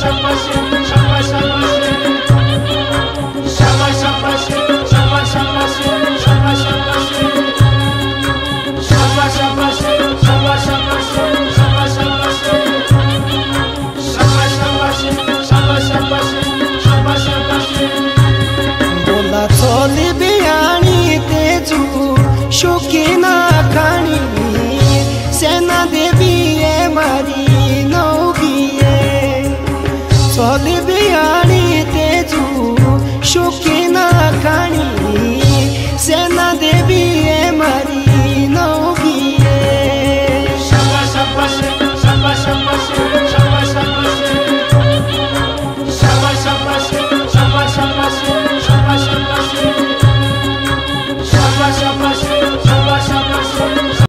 Shama सोली बियाणी ते